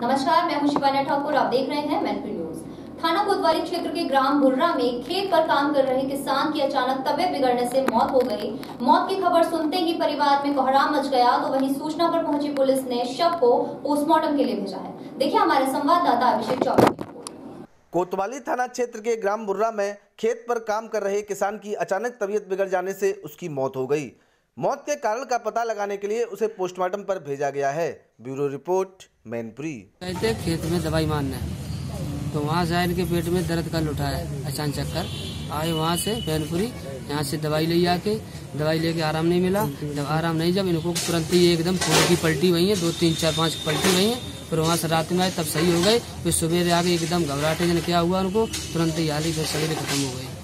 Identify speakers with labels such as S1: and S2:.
S1: नमस्कार, मैं हूँ शिवानी ठाकुर, आप देख रहे हैं मैनपुर न्यूज़ थाना कोतवाली क्षेत्र के ग्राम बुर्रा में खेत पर काम कर रहे किसान की अचानक तबियत बिगड़ने से मौत हो गई। मौत की खबर सुनते ही परिवार में कोहराम मच गया तो वहीं सूचना पर पहुँची पुलिस ने शव को पोस्टमार्टम के लिए भेजा है। देखिए हमारे संवाददाता अभिषेक चौधरी
S2: कोतवाली थाना क्षेत्र के ग्राम बुर्रा में खेत पर काम कर रहे किसान की अचानक तबीयत बिगड़ जाने से उसकी मौत हो गई। मौत के कारण का पता लगाने के लिए उसे पोस्टमार्टम पर भेजा गया है। Bureau report, Mainpuri.
S3: थे खेत में दवाई मारने तो वहाँ से इनके पेट में दर्द कल लुटा है, अचानक चक्कर। आए वहाँ से, मैनपुरी, यहाँ से दवाई ले आके, दवाई लेके आराम नहीं मिला। जब आराम नहीं, जब इनको तुरंत ही एकदम फ़ोन की पलटी हुई है, दो, तीन, चार, पाँच पलटी हुई है। फिर वहाँ से रात में आए, तब सही हो गए। फिर सुबह आके एकदम घबराहटे जन क्या हुआ उनको? तुरंत ही हाली, फिर सवेरे खत्म हो गई।